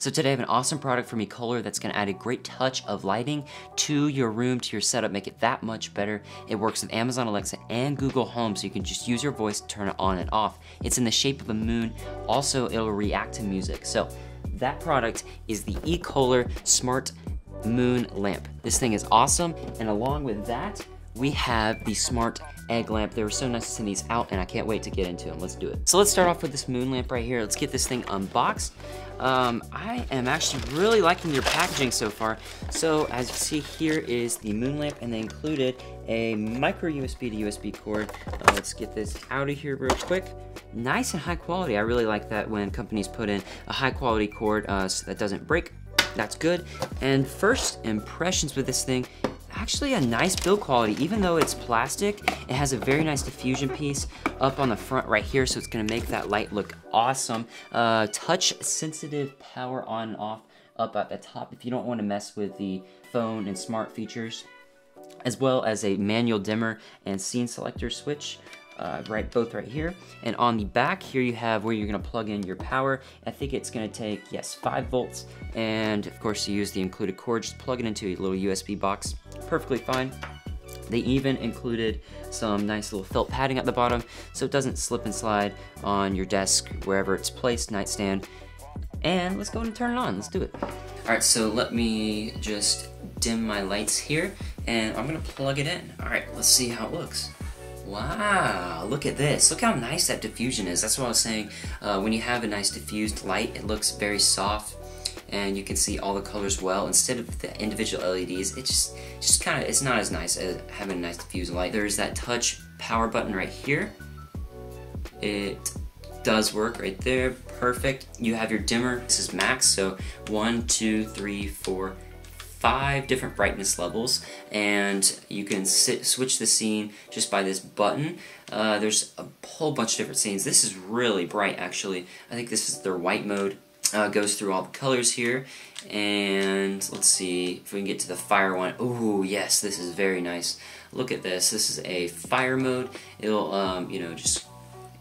So today I have an awesome product from eColor that's gonna add a great touch of lighting to your room, to your setup, make it that much better. It works with Amazon Alexa and Google Home, so you can just use your voice to turn it on and off. It's in the shape of a moon. Also, it'll react to music. So that product is the eColor Smart Moon Lamp. This thing is awesome, and along with that, we have the smart egg lamp. They were so nice to send these out and I can't wait to get into them. Let's do it. So let's start off with this moon lamp right here. Let's get this thing unboxed. Um, I am actually really liking your packaging so far. So as you see here is the moon lamp and they included a micro USB to USB cord. Uh, let's get this out of here real quick. Nice and high quality. I really like that when companies put in a high quality cord uh, so that doesn't break that's good. And first impressions with this thing, actually a nice build quality. Even though it's plastic, it has a very nice diffusion piece up on the front right here, so it's gonna make that light look awesome. Uh, touch sensitive power on and off up at the top if you don't wanna mess with the phone and smart features as well as a manual dimmer and scene selector switch uh, right both right here. And on the back here you have where you're gonna plug in your power. I think it's gonna take yes 5 volts. And of course you use the included cord just plug it into a little USB box. Perfectly fine. They even included some nice little felt padding at the bottom so it doesn't slip and slide on your desk wherever it's placed nightstand. And let's go and turn it on. Let's do it. All right so let me just dim my lights here and I'm gonna plug it in. All right let's see how it looks Wow, look at this. Look how nice that diffusion is. That's what I was saying. Uh, when you have a nice diffused light, it looks very soft and you can see all the colors well. Instead of the individual LEDs, it just, just kind of, it's not as nice as having a nice diffused light. There's that touch power button right here. It does work right there, perfect. You have your dimmer, this is max, so one, two, three, four, five different brightness levels and you can sit, switch the scene just by this button. Uh, there's a whole bunch of different scenes. This is really bright actually. I think this is their white mode. Uh, goes through all the colors here and let's see if we can get to the fire one. Oh yes, this is very nice. Look at this. This is a fire mode. It'll um, you know just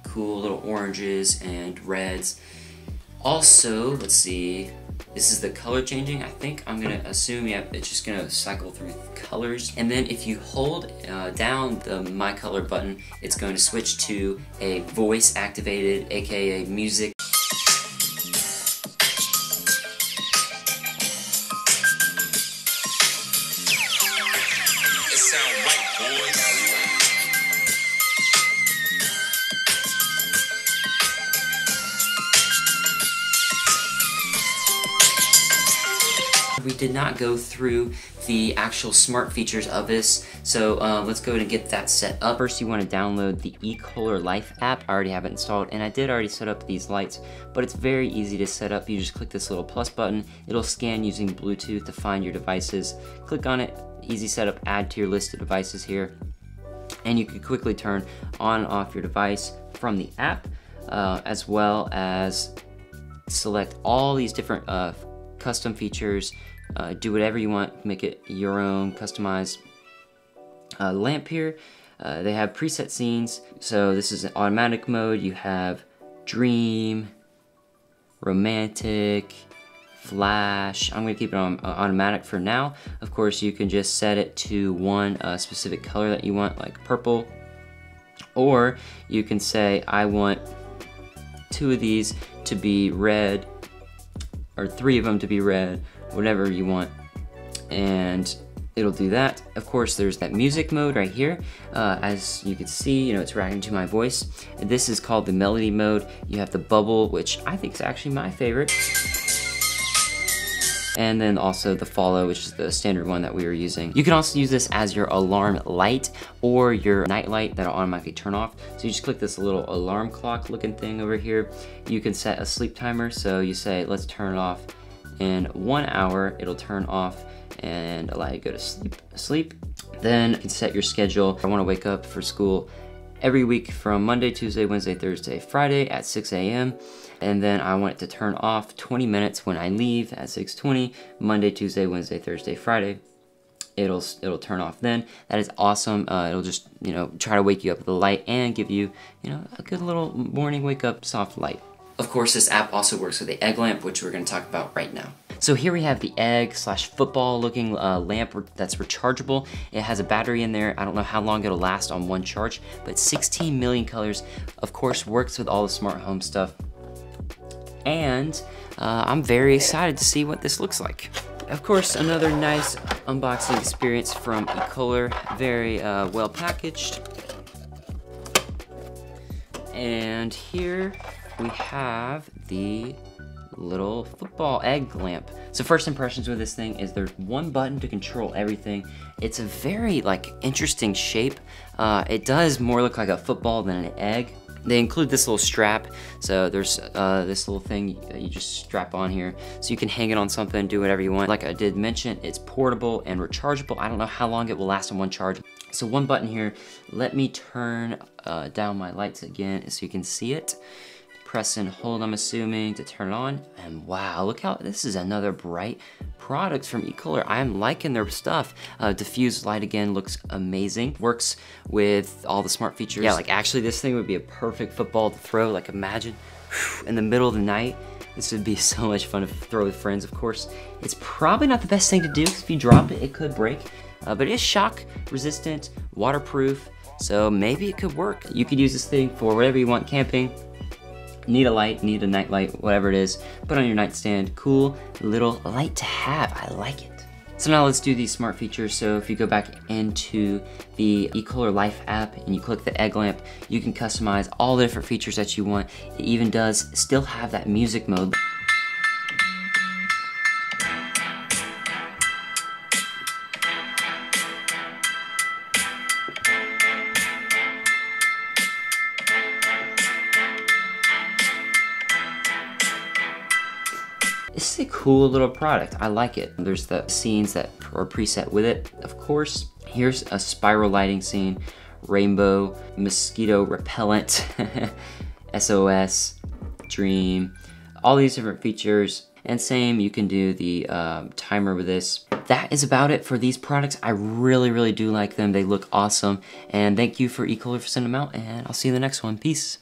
cool little oranges and reds. Also, let's see, this is the color changing. I think I'm gonna assume yeah, it's just gonna cycle through colors. And then if you hold uh, down the My Color button, it's going to switch to a voice activated, aka music we did not go through the actual smart features of this, so uh, let's go and get that set up. First, you want to download the eColor Life app. I already have it installed, and I did already set up these lights, but it's very easy to set up. You just click this little plus button. It'll scan using Bluetooth to find your devices. Click on it, easy setup, add to your list of devices here, and you can quickly turn on and off your device from the app, uh, as well as select all these different uh, custom features uh, do whatever you want, make it your own customized uh, lamp here. Uh, they have preset scenes, so this is an automatic mode. You have dream, romantic, flash. I'm gonna keep it on uh, automatic for now. Of course, you can just set it to one uh, specific color that you want, like purple, or you can say, I want two of these to be red, or three of them to be red, whatever you want. And it'll do that. Of course, there's that music mode right here. Uh, as you can see, you know, it's reacting to my voice. This is called the melody mode. You have the bubble, which I think is actually my favorite. And then also the follow, which is the standard one that we were using. You can also use this as your alarm light or your night light that'll automatically turn off. So you just click this little alarm clock looking thing over here. You can set a sleep timer. So you say, let's turn it off in one hour, it'll turn off and allow you to go to sleep. sleep. Then you can set your schedule. I wanna wake up for school every week from Monday, Tuesday, Wednesday, Thursday, Friday at 6 a.m. And then I want it to turn off 20 minutes when I leave at 6.20, Monday, Tuesday, Wednesday, Thursday, Friday. It'll, it'll turn off then. That is awesome. Uh, it'll just, you know, try to wake you up with a light and give you, you know, a good little morning wake up soft light. Of course, this app also works with the egg lamp, which we're gonna talk about right now. So here we have the egg slash football looking uh, lamp that's rechargeable. It has a battery in there. I don't know how long it'll last on one charge, but 16 million colors. Of course, works with all the smart home stuff. And uh, I'm very excited to see what this looks like. Of course, another nice unboxing experience from eColor. Very uh, well packaged. And here we have the little football egg lamp. So first impressions with this thing is there's one button to control everything. It's a very like interesting shape. Uh, it does more look like a football than an egg. They include this little strap, so there's uh, this little thing that you just strap on here, so you can hang it on something, do whatever you want. Like I did mention, it's portable and rechargeable. I don't know how long it will last on one charge. So one button here, let me turn uh, down my lights again so you can see it press and hold, I'm assuming, to turn on. And wow, look how, this is another bright product from eColor. I am liking their stuff. Uh, diffuse light again looks amazing. Works with all the smart features. Yeah, like actually this thing would be a perfect football to throw. Like imagine in the middle of the night, this would be so much fun to throw with friends, of course. It's probably not the best thing to do because if you drop it, it could break. Uh, but it is shock resistant, waterproof, so maybe it could work. You could use this thing for whatever you want, camping, need a light, need a night light, whatever it is, put on your nightstand. Cool little light to have, I like it. So now let's do these smart features. So if you go back into the eColor Life app and you click the egg lamp, you can customize all the different features that you want. It even does still have that music mode. It's a cool little product. I like it. There's the scenes that are preset with it. Of course, here's a spiral lighting scene, rainbow, mosquito repellent, SOS, dream, all these different features. And same, you can do the um, timer with this. That is about it for these products. I really, really do like them. They look awesome. And thank you for eColor for sending them out, and I'll see you in the next one. Peace.